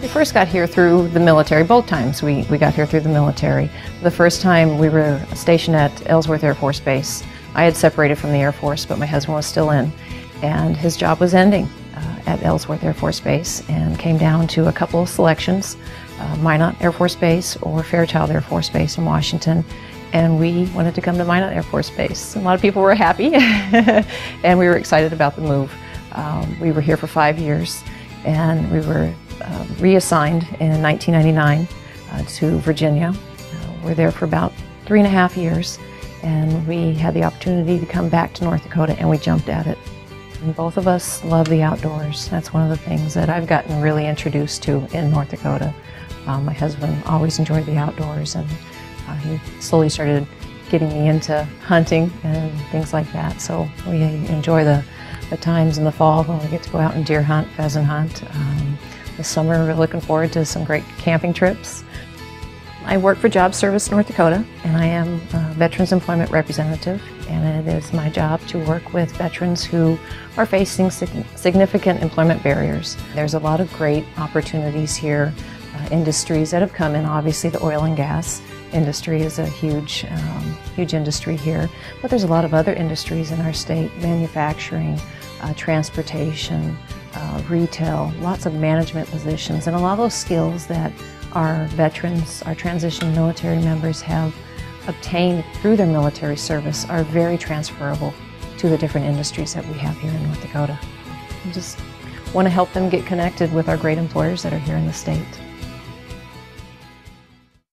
We first got here through the military, both times we, we got here through the military. The first time we were stationed at Ellsworth Air Force Base. I had separated from the Air Force, but my husband was still in, and his job was ending uh, at Ellsworth Air Force Base and came down to a couple of selections, uh, Minot Air Force Base or Fairchild Air Force Base in Washington, and we wanted to come to Minot Air Force Base. A lot of people were happy, and we were excited about the move. Um, we were here for five years, and we were uh, reassigned in 1999 uh, to Virginia. Uh, we're there for about three and a half years, and we had the opportunity to come back to North Dakota, and we jumped at it. And both of us love the outdoors. That's one of the things that I've gotten really introduced to in North Dakota. Um, my husband always enjoyed the outdoors, and uh, he slowly started getting me into hunting and things like that. So we enjoy the, the times in the fall when we get to go out and deer hunt, pheasant hunt. Um, this summer we're looking forward to some great camping trips. I work for Job Service North Dakota and I am a Veterans Employment Representative and it is my job to work with veterans who are facing significant employment barriers. There's a lot of great opportunities here, industries that have come in, obviously the oil and gas industry is a huge, um, huge industry here, but there's a lot of other industries in our state, manufacturing, uh, transportation, uh, retail, lots of management positions, and a lot of those skills that our veterans, our transition military members have obtained through their military service are very transferable to the different industries that we have here in North Dakota. We just want to help them get connected with our great employers that are here in the state.